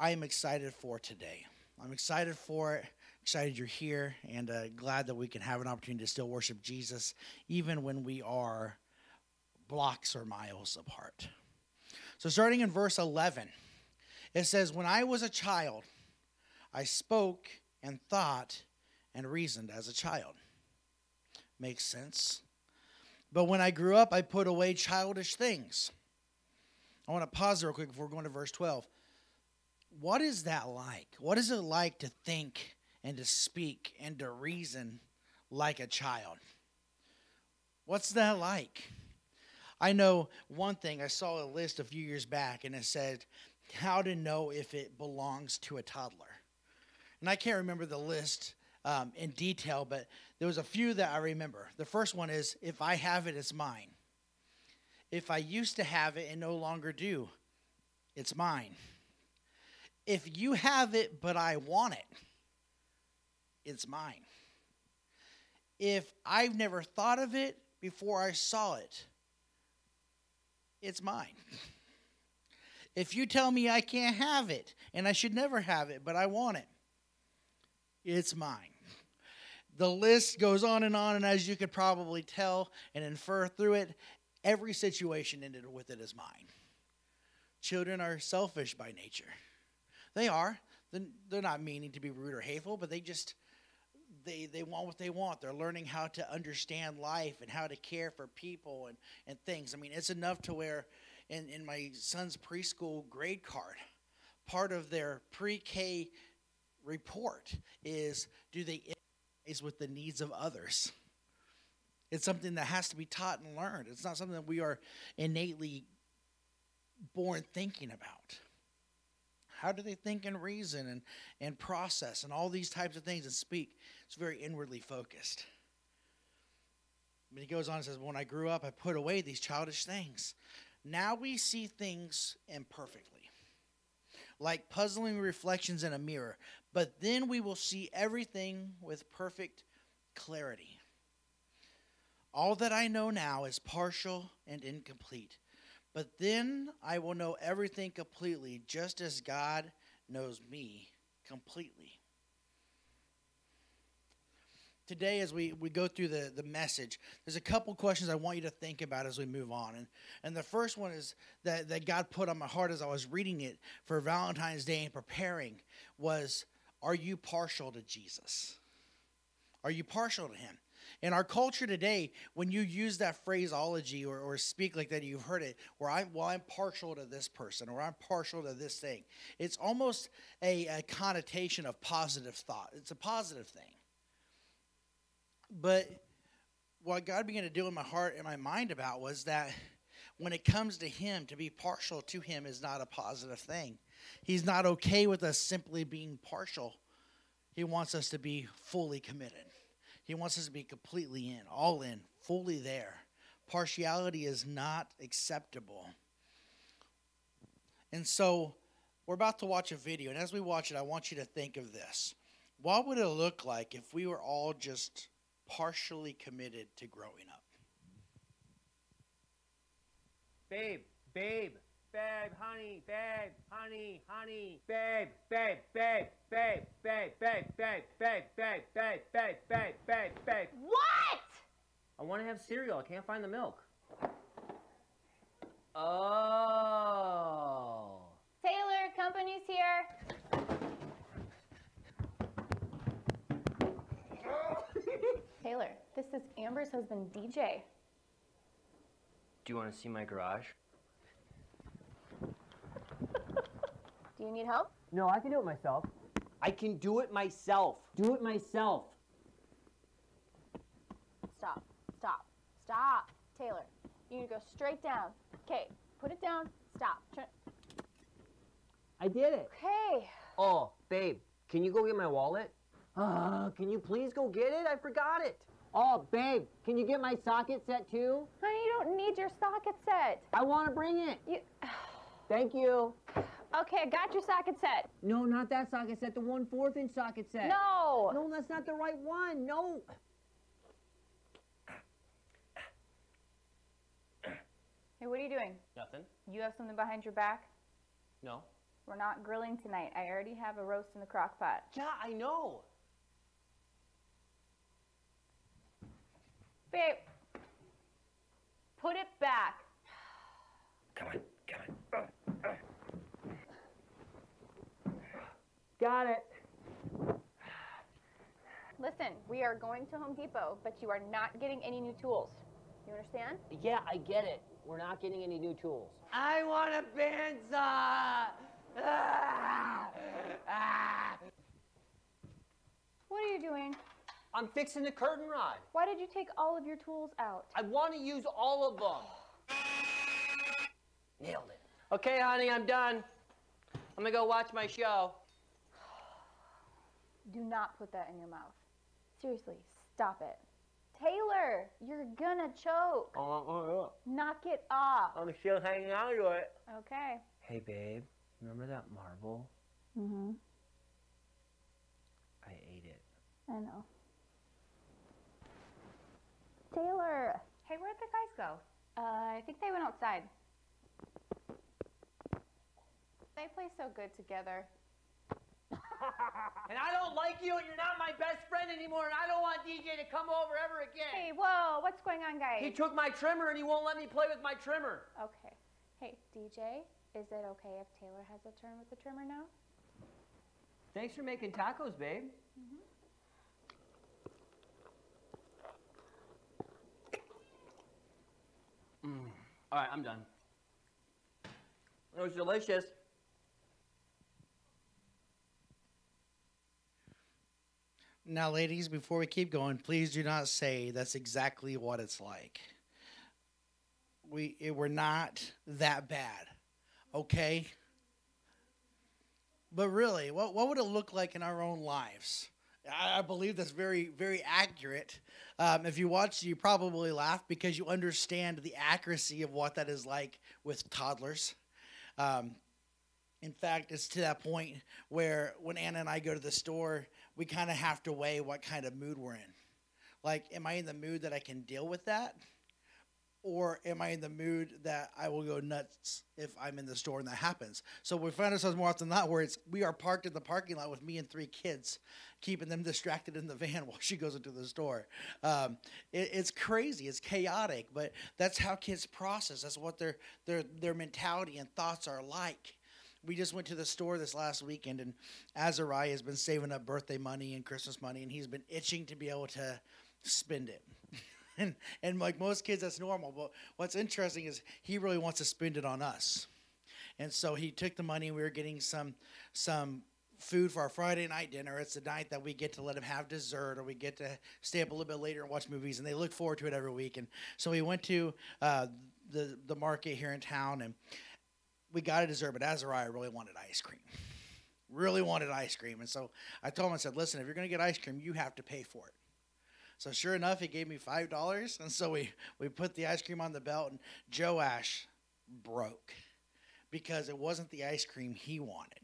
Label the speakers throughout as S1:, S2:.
S1: I am excited for today. I'm excited for it. Excited you're here, and uh, glad that we can have an opportunity to still worship Jesus, even when we are blocks or miles apart. So, starting in verse 11, it says, When I was a child, I spoke and thought and reasoned as a child. Makes sense. But when I grew up, I put away childish things. I want to pause real quick before going to verse 12. What is that like? What is it like to think and to speak and to reason like a child? What's that like? I know one thing. I saw a list a few years back and it said how to know if it belongs to a toddler. And I can't remember the list um, in detail, but there was a few that I remember. The first one is if I have it, it's mine. If I used to have it and no longer do, it's mine. If you have it but I want it, it's mine. If I've never thought of it before I saw it, it's mine. If you tell me I can't have it and I should never have it, but I want it, it's mine. The list goes on and on, and as you could probably tell and infer through it, every situation ended with it as mine. Children are selfish by nature. They are. They're not meaning to be rude or hateful, but they just they they want what they want. They're learning how to understand life and how to care for people and, and things. I mean, it's enough to where in, in my son's preschool grade card, part of their pre-K report is do they is with the needs of others. It's something that has to be taught and learned. It's not something that we are innately born thinking about. How do they think and reason and, and process and all these types of things and speak? It's very inwardly focused. But he goes on and says, When I grew up, I put away these childish things. Now we see things imperfectly, like puzzling reflections in a mirror, but then we will see everything with perfect clarity. All that I know now is partial and incomplete. But then I will know everything completely, just as God knows me completely. Today, as we, we go through the, the message, there's a couple questions I want you to think about as we move on. And, and the first one is that, that God put on my heart as I was reading it for Valentine's Day and preparing was Are you partial to Jesus? Are you partial to Him? In our culture today, when you use that phraseology or, or speak like that, you've heard it, where I'm, well, I'm partial to this person or I'm partial to this thing. It's almost a, a connotation of positive thought. It's a positive thing. But what God began to do in my heart and my mind about was that when it comes to Him, to be partial to Him is not a positive thing. He's not okay with us simply being partial. He wants us to be fully committed. He wants us to be completely in, all in, fully there. Partiality is not acceptable. And so we're about to watch a video. And as we watch it, I want you to think of this. What would it look like if we were all just partially committed to growing up?
S2: Babe, babe, babe, honey, babe, honey, honey, babe, babe, babe, babe, babe, babe, babe, babe, babe, babe, babe, babe, babe, babe.
S3: What?
S2: I want to have cereal. I can't find the milk. Oh.
S3: Taylor, company's here. Taylor, this is Amber's husband, DJ.
S2: Do you want to see my garage?
S3: Do you need help?
S2: No, I can do it myself. I can do it myself. Do it myself.
S3: Stop, stop, stop. Taylor, you need to go straight down. Okay, put it down. Stop. Turn.
S2: I did it.
S3: Okay.
S2: Oh, babe, can you go get my wallet? Uh, can you please go get it? I forgot it. Oh, babe, can you get my socket set too?
S3: Honey, you don't need your socket set.
S2: I want to bring it.
S3: You.
S2: Thank you.
S3: Okay, I got your socket set.
S2: No, not that socket set, the one fourth inch socket set.
S3: No.
S2: No, that's not the right one. No.
S3: Hey, what are you doing?
S2: Nothing.
S3: You have something behind your back?
S2: No.
S3: We're not grilling tonight. I already have a roast in the crock pot.
S2: Yeah, I know.
S3: Babe, put it back.
S2: Come on, come on. Got it.
S3: Listen, we are going to Home Depot, but you are not getting any new tools. You understand?
S2: Yeah, I get it. We're not getting any new tools. I want a bandsaw. Ah! Ah!
S3: What are you doing?
S2: I'm fixing the curtain rod.
S3: Why did you take all of your tools out?
S2: I want to use all of them. Nailed it. Okay, honey, I'm done. I'm gonna go watch my show.
S3: Do not put that in your mouth. Seriously, stop it. Taylor, you're gonna choke.
S2: Oh,
S3: Knock it off.
S2: I'm still hanging on to it.
S3: Okay.
S2: Hey, babe, remember that marble?
S3: Mm-hmm.
S2: I ate it.
S3: I know. Taylor.
S4: Hey, where'd the guys go?
S3: Uh, I think they went outside. They play so good together.
S2: And I don't like you, and you're not my best friend anymore, and I don't want DJ to come over ever again.
S3: Hey, whoa, what's going on, guys?
S2: He took my trimmer, and he won't let me play with my trimmer.
S3: Okay. Hey, DJ, is it okay if Taylor has a turn with the trimmer now?
S2: Thanks for making tacos, babe. Mm. All right, I'm done. It was delicious.
S1: Now, ladies, before we keep going, please do not say that's exactly what it's like. We it, we're not that bad, okay? But really, what what would it look like in our own lives? I, I believe that's very very accurate. Um, if you watch, you probably laugh because you understand the accuracy of what that is like with toddlers. Um, in fact, it's to that point where when Anna and I go to the store, we kind of have to weigh what kind of mood we're in. Like, am I in the mood that I can deal with that? Or am I in the mood that I will go nuts if I'm in the store and that happens? So we find ourselves more often than not where it's we are parked in the parking lot with me and three kids, keeping them distracted in the van while she goes into the store. Um, it, it's crazy, it's chaotic, but that's how kids process. That's what their their their mentality and thoughts are like we just went to the store this last weekend and Azariah has been saving up birthday money and Christmas money and he's been itching to be able to spend it. and and like most kids that's normal, but what's interesting is he really wants to spend it on us. And so he took the money and we were getting some some food for our Friday night dinner. It's the night that we get to let him have dessert or we get to stay up a little bit later and watch movies and they look forward to it every week. And so we went to uh, the the market here in town and we got a dessert, but Azariah really wanted ice cream. Really wanted ice cream. And so I told him, I said, listen, if you're going to get ice cream, you have to pay for it. So sure enough, he gave me $5. And so we, we put the ice cream on the belt, and Joash broke because it wasn't the ice cream he wanted.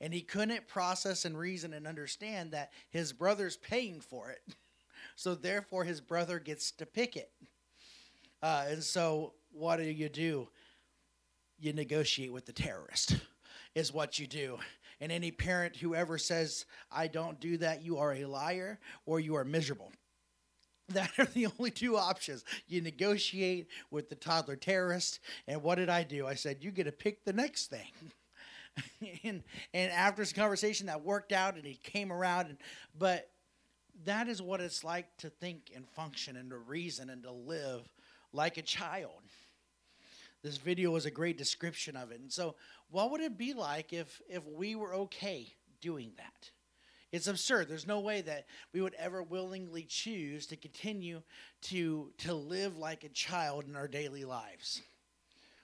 S1: And he couldn't process and reason and understand that his brother's paying for it. So therefore, his brother gets to pick it. Uh, and so what do you do? You negotiate with the terrorist is what you do. And any parent who ever says i don't do that you are a liar or you are miserable. That are the only two options. You negotiate with the toddler terrorist and what did i do? I said you get to pick the next thing. And and after this conversation that worked out and he came around and but that is what it's like to think and function and to reason and to live like a child this video was a great description of it. And so, what would it be like if if we were okay doing that? It's absurd. There's no way that we would ever willingly choose to continue to to live like a child in our daily lives.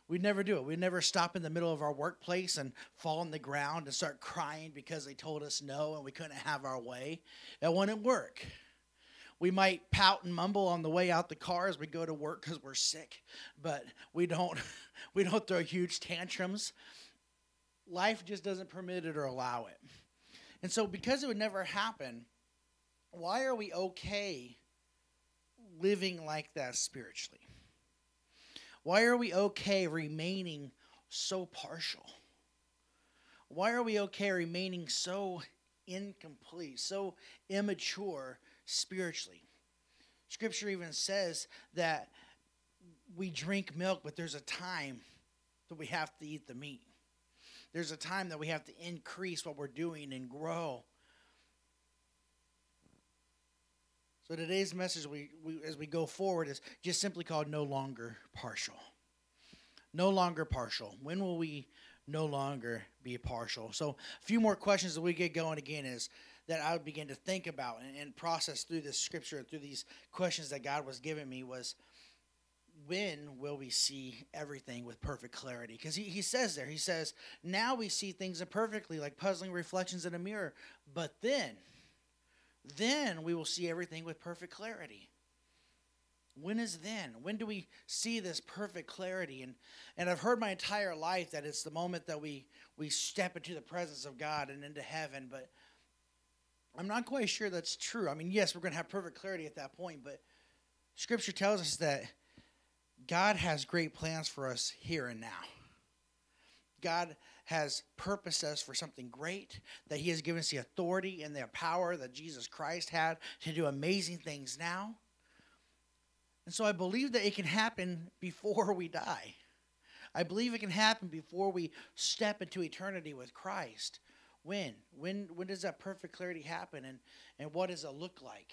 S1: We'd never do it. We'd never stop in the middle of our workplace and fall on the ground and start crying because they told us no and we couldn't have our way. That wouldn't work. We might pout and mumble on the way out the car as we go to work because we're sick, but we don't we don't throw huge tantrums. Life just doesn't permit it or allow it. And so because it would never happen, why are we okay living like that spiritually? Why are we okay remaining so partial? Why are we okay remaining so incomplete, so immature spiritually? Scripture even says that we drink milk, but there's a time that we have to eat the meat. There's a time that we have to increase what we're doing and grow. So today's message, we, we as we go forward, is just simply called "No Longer Partial." No longer partial. When will we no longer be partial? So a few more questions that we get going again is that I would begin to think about and, and process through this scripture, through these questions that God was giving me was when will we see everything with perfect clarity? Because he, he says there, he says, now we see things imperfectly, like puzzling reflections in a mirror. But then, then we will see everything with perfect clarity. When is then? When do we see this perfect clarity? And and I've heard my entire life that it's the moment that we we step into the presence of God and into heaven, but I'm not quite sure that's true. I mean, yes, we're going to have perfect clarity at that point, but scripture tells us that God has great plans for us here and now. God has purposed us for something great, that He has given us the authority and the power that Jesus Christ had to do amazing things now. And so I believe that it can happen before we die. I believe it can happen before we step into eternity with Christ. When? When when does that perfect clarity happen and, and what does it look like?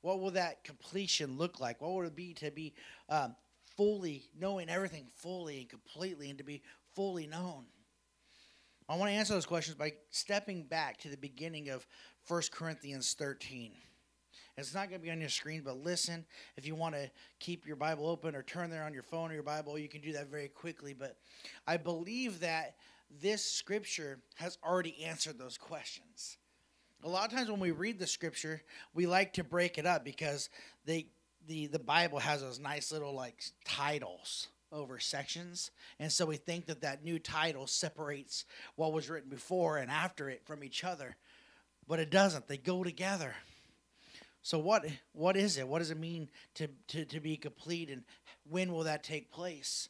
S1: What will that completion look like? What would it be to be um, fully knowing everything fully and completely and to be fully known? I want to answer those questions by stepping back to the beginning of 1 Corinthians 13. It's not going to be on your screen, but listen. If you want to keep your Bible open or turn there on your phone or your Bible, you can do that very quickly. But I believe that this scripture has already answered those questions. A lot of times when we read the scripture, we like to break it up because they the the Bible has those nice little like titles over sections, and so we think that that new title separates what was written before and after it from each other, but it doesn't. They go together. So what what is it? What does it mean to, to, to be complete and when will that take place?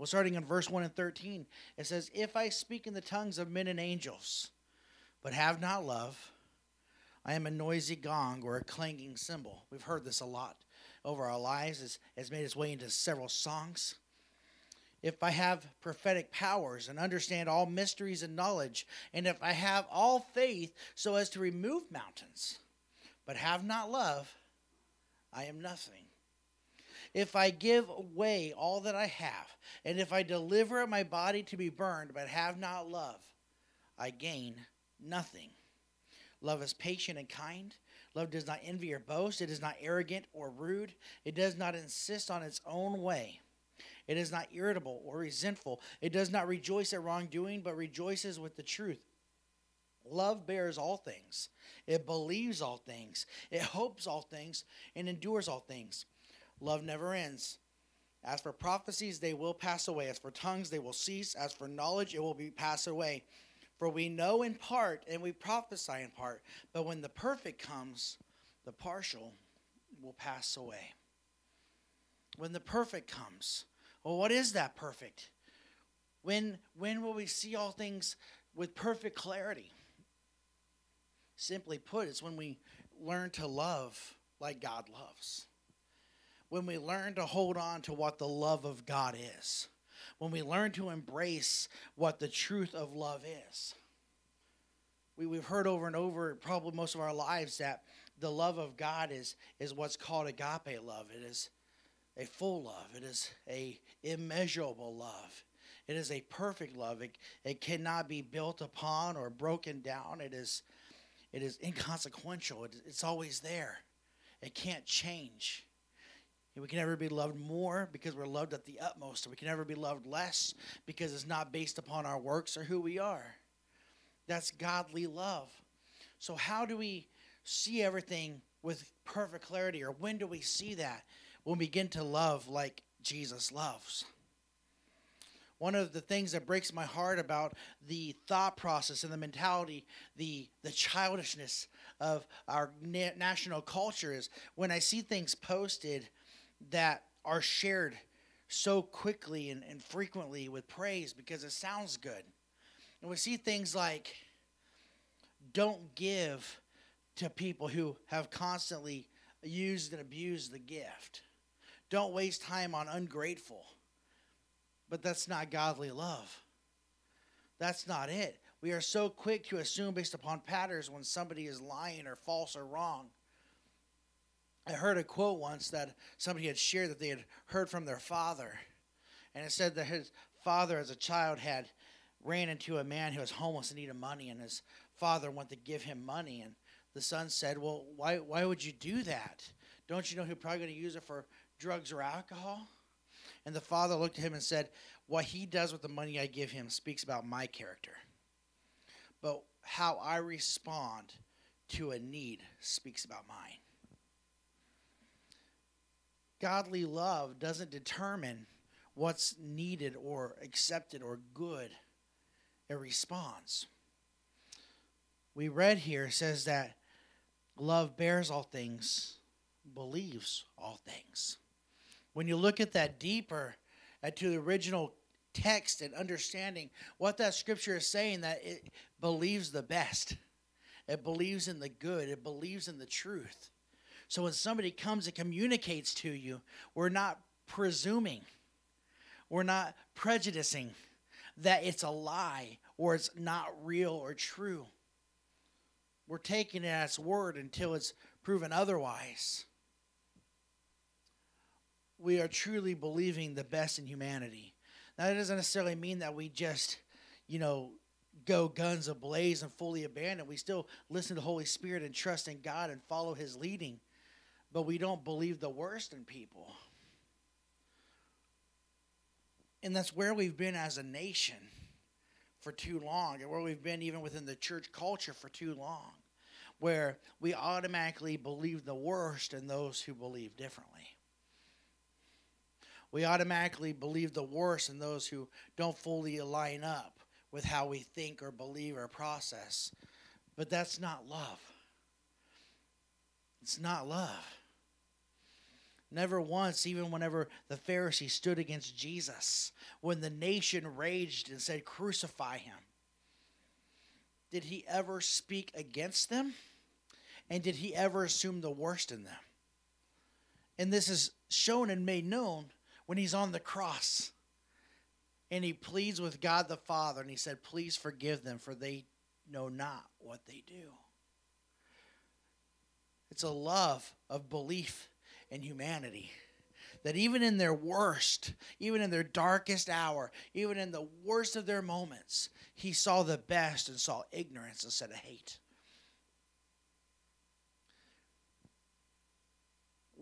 S1: Well, starting in verse 1 and 13, it says, If I speak in the tongues of men and angels, but have not love, I am a noisy gong or a clanging cymbal. We've heard this a lot over our lives. It's, it's made its way into several songs. If I have prophetic powers and understand all mysteries and knowledge, and if I have all faith so as to remove mountains, but have not love, I am nothing. If I give away all that I have, and if I deliver up my body to be burned, but have not love, I gain nothing. Love is patient and kind. Love does not envy or boast. It is not arrogant or rude. It does not insist on its own way. It is not irritable or resentful. It does not rejoice at wrongdoing, but rejoices with the truth. Love bears all things, it believes all things, it hopes all things, and endures all things. Love never ends. As for prophecies, they will pass away. As for tongues, they will cease. As for knowledge, it will be passed away. For we know in part and we prophesy in part. But when the perfect comes, the partial will pass away. When the perfect comes, well, what is that perfect? When when will we see all things with perfect clarity? Simply put, it's when we learn to love like God loves. When we learn to hold on to what the love of God is. When we learn to embrace what the truth of love is. We, we've heard over and over, probably most of our lives, that the love of God is, is what's called agape love. It is a full love. It is a immeasurable love. It is a perfect love. It, it cannot be built upon or broken down. It is it is inconsequential. It, it's always there. It can't change. And we can never be loved more because we're loved at the utmost. we can never be loved less because it's not based upon our works or who we are. That's godly love. So, how do we see everything with perfect clarity, or when do we see that? When we begin to love like Jesus loves one of the things that breaks my heart about the thought process and the mentality, the the childishness of our na- national culture is when I see things posted that are shared so quickly and, and frequently with praise because it sounds good. And we see things like don't give to people who have constantly used and abused the gift. Don't waste time on ungrateful. But that's not godly love. That's not it. We are so quick to assume based upon patterns when somebody is lying or false or wrong. I heard a quote once that somebody had shared that they had heard from their father. And it said that his father, as a child, had ran into a man who was homeless and needed money, and his father went to give him money. And the son said, Well, why, why would you do that? Don't you know he's probably going to use it for drugs or alcohol? And the father looked at him and said, What he does with the money I give him speaks about my character. But how I respond to a need speaks about mine. Godly love doesn't determine what's needed or accepted or good, it responds. We read here says that love bears all things, believes all things. When you look at that deeper, at to the original text and understanding what that scripture is saying, that it believes the best. It believes in the good. It believes in the truth. So when somebody comes and communicates to you, we're not presuming, we're not prejudicing that it's a lie or it's not real or true. We're taking it as word until it's proven otherwise. We are truly believing the best in humanity. Now, that doesn't necessarily mean that we just, you know, go guns ablaze and fully abandon. We still listen to the Holy Spirit and trust in God and follow His leading but we don't believe the worst in people. And that's where we've been as a nation for too long, and where we've been even within the church culture for too long, where we automatically believe the worst in those who believe differently. We automatically believe the worst in those who don't fully align up with how we think or believe or process. But that's not love. It's not love. Never once, even whenever the Pharisees stood against Jesus, when the nation raged and said, Crucify him, did he ever speak against them? And did he ever assume the worst in them? And this is shown and made known when he's on the cross. And he pleads with God the Father and he said, Please forgive them, for they know not what they do. It's a love of belief in humanity. That even in their worst, even in their darkest hour, even in the worst of their moments, he saw the best and saw ignorance instead of hate.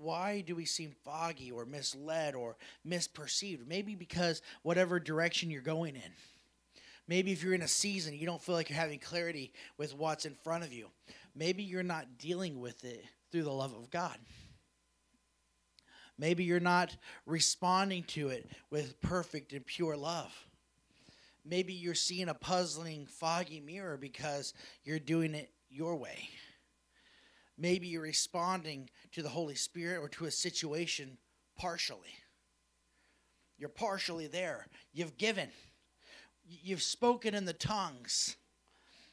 S1: Why do we seem foggy or misled or misperceived? Maybe because whatever direction you're going in. Maybe if you're in a season, you don't feel like you're having clarity with what's in front of you. Maybe you're not dealing with it through the love of God. Maybe you're not responding to it with perfect and pure love. Maybe you're seeing a puzzling, foggy mirror because you're doing it your way. Maybe you're responding to the Holy Spirit or to a situation partially. You're partially there. You've given. You've spoken in the tongues.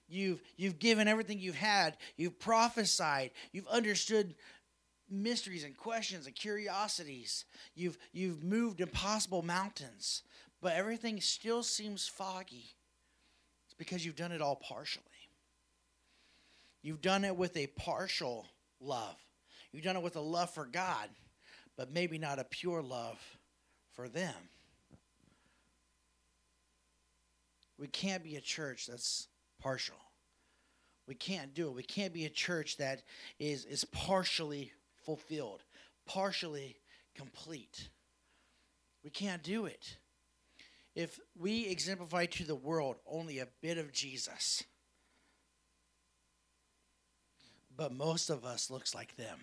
S1: You've, you've given everything you've had. You've prophesied. You've understood mysteries and questions and curiosities. You've you've moved impossible mountains, but everything still seems foggy. It's because you've done it all partially. You've done it with a partial love. You've done it with a love for God, but maybe not a pure love for them. We can't be a church that's partial. We can't do it. We can't be a church that is, is partially fulfilled, partially complete. We can't do it. If we exemplify to the world only a bit of Jesus, but most of us looks like them.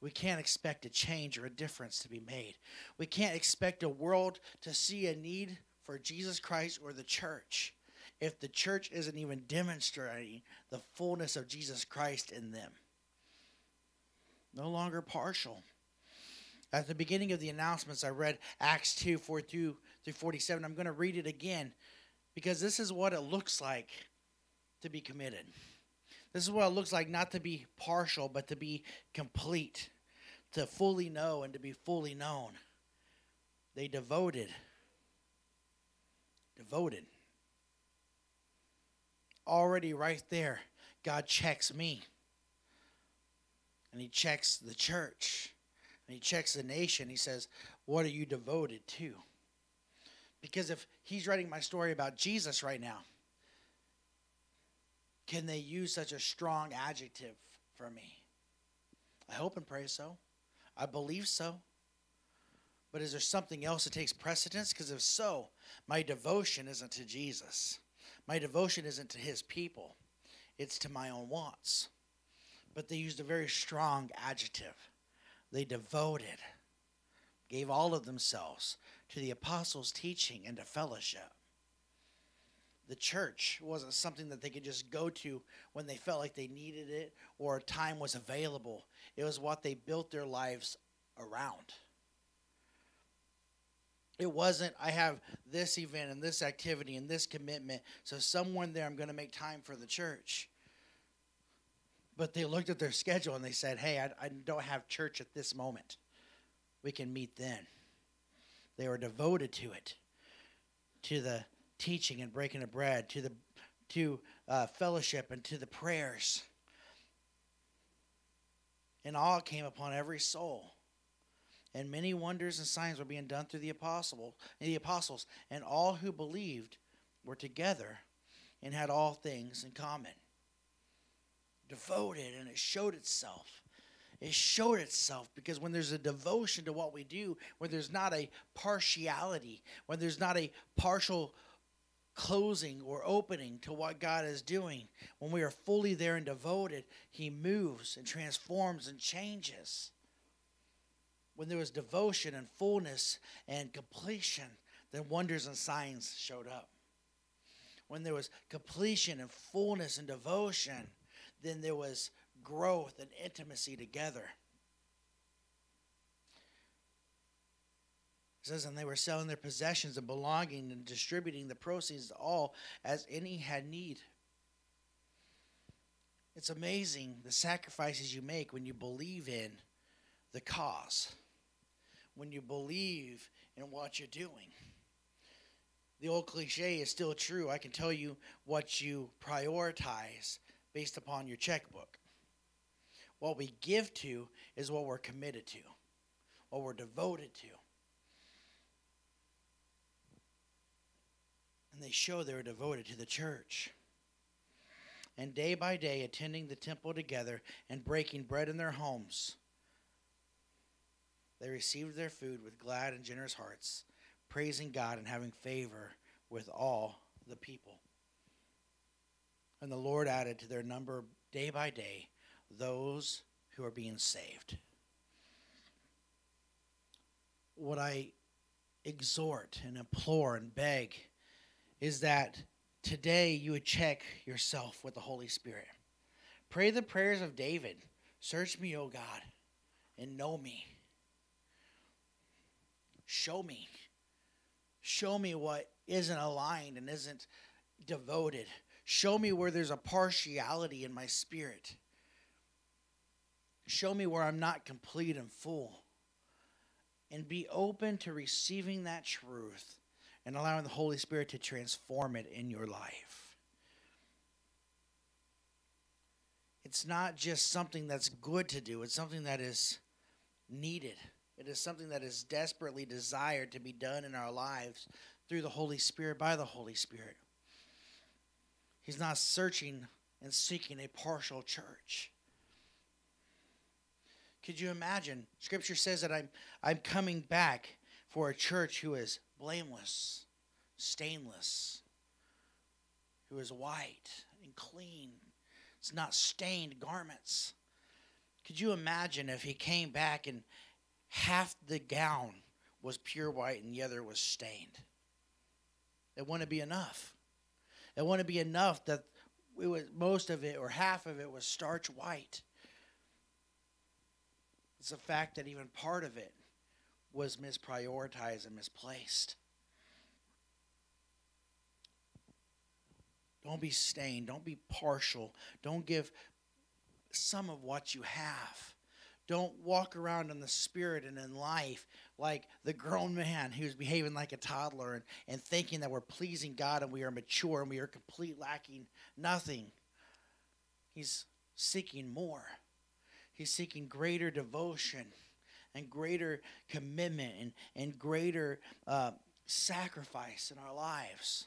S1: We can't expect a change or a difference to be made. We can't expect a world to see a need for Jesus Christ or the church if the church isn't even demonstrating the fullness of Jesus Christ in them no longer partial. At the beginning of the announcements, I read Acts 2 4 through 47. I'm going to read it again Because this is what it looks like to be committed. This is what it looks like not to be partial, but to be complete, to fully know and to be fully known. They devoted. Devoted. Already right there, God checks me. And He checks the church. And He checks the nation. He says, What are you devoted to? Because if He's writing my story about Jesus right now, can they use such a strong adjective for me? I hope and pray so. I believe so. But is there something else that takes precedence? Because if so, my devotion isn't to Jesus. My devotion isn't to his people, it's to my own wants. But they used a very strong adjective. They devoted, gave all of themselves to the apostles' teaching and to fellowship. The church wasn't something that they could just go to when they felt like they needed it or time was available. It was what they built their lives around. It wasn't, I have this event and this activity and this commitment, so someone there, I'm going to make time for the church. But they looked at their schedule and they said, hey, I, I don't have church at this moment. We can meet then. They were devoted to it, to the teaching and breaking of bread, to the to uh, fellowship and to the prayers. And awe came upon every soul and many wonders and signs were being done through the apostle the apostles and all who believed were together and had all things in common devoted and it showed itself it showed itself because when there's a devotion to what we do when there's not a partiality when there's not a partial closing or opening to what God is doing when we are fully there and devoted he moves and transforms and changes when there was devotion and fullness and completion, then wonders and signs showed up. When there was completion and fullness and devotion, then there was growth and intimacy together. It says, and they were selling their possessions and belonging and distributing the proceeds to all as any had need. It's amazing the sacrifices you make when you believe in the cause when you believe in what you're doing. The old cliche is still true. I can tell you what you prioritize based upon your checkbook. What we give to is what we're committed to, what we're devoted to. And they show they were devoted to the church. And day by day, attending the temple together and breaking bread in their homes they received their food with glad and generous hearts, praising God and having favor with all the people. And the Lord added to their number day by day those who are being saved. What I exhort and implore and beg is that today you would check yourself with the Holy Spirit. Pray the prayers of David Search me, O God, and know me. Show me. Show me what isn't aligned and isn't devoted. Show me where there's a partiality in my spirit. Show me where I'm not complete and full. And be open to receiving that truth and allowing the Holy Spirit to transform it in your life. It's not just something that's good to do, it's something that is needed. It is something that is desperately desired to be done in our lives through the Holy Spirit, by the Holy Spirit. He's not searching and seeking a partial church. Could you imagine? Scripture says that I'm, I'm coming back for a church who is blameless, stainless, who is white and clean. It's not stained garments. Could you imagine if he came back and half the gown was pure white and the other was stained. It wouldn't be enough. It wouldn't be enough that it was most of it or half of it was starch white. It's a fact that even part of it was misprioritized and misplaced. Don't be stained. Don't be partial. Don't give some of what you have. Don't walk around in the spirit and in life like the grown man who's behaving like a toddler and, and thinking that we're pleasing God and we are mature and we are complete lacking nothing. He's seeking more. He's seeking greater devotion and greater commitment and, and greater uh, sacrifice in our lives.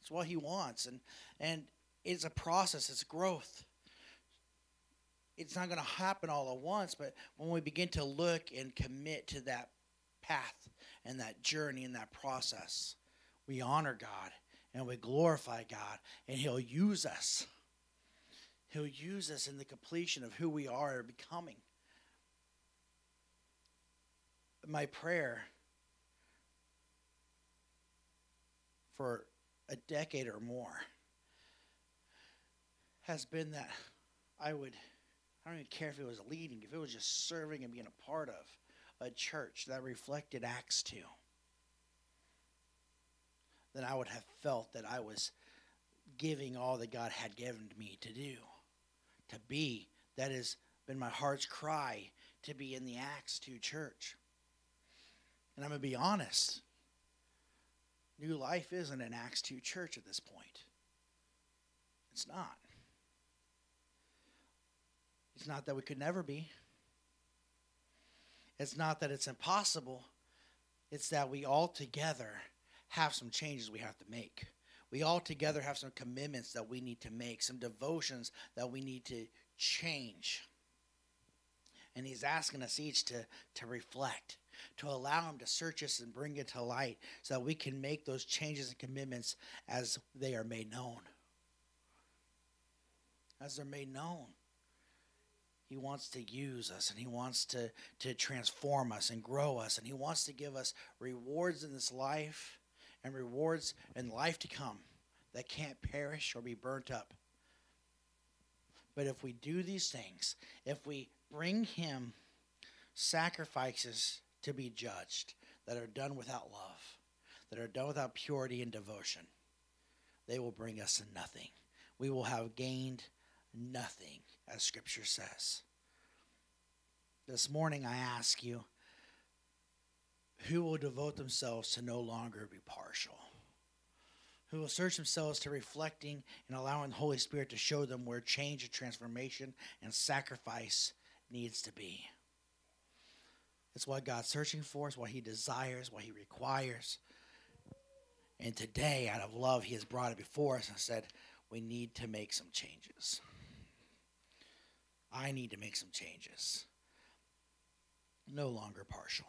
S1: It's what he wants. And, and it's a process, it's growth. It's not going to happen all at once, but when we begin to look and commit to that path and that journey and that process, we honor God and we glorify God, and He'll use us. He'll use us in the completion of who we are becoming. My prayer for a decade or more has been that I would, I don't even care if it was leading, if it was just serving and being a part of a church that reflected Acts 2, then I would have felt that I was giving all that God had given me to do, to be. That has been my heart's cry to be in the Acts 2 church. And I'm going to be honest. New Life isn't an Acts 2 church at this point. It's not. It's not that we could never be. It's not that it's impossible. It's that we all together have some changes we have to make. We all together have some commitments that we need to make, some devotions that we need to change. And he's asking us each to, to reflect to allow Him to search us and bring it to light so that we can make those changes and commitments as they are made known. As they're made known. He wants to use us and He wants to, to transform us and grow us, and He wants to give us rewards in this life and rewards in life to come that can't perish or be burnt up. But if we do these things, if we bring Him sacrifices to be judged, that are done without love, that are done without purity and devotion, they will bring us to nothing. We will have gained nothing, as Scripture says. This morning, I ask you who will devote themselves to no longer be partial? Who will search themselves to reflecting and allowing the Holy Spirit to show them where change and transformation and sacrifice needs to be? It's what God's searching for, it's what He desires, what He requires. And today, out of love, He has brought it before us and said, we need to make some changes. I need to make some changes. No longer partial.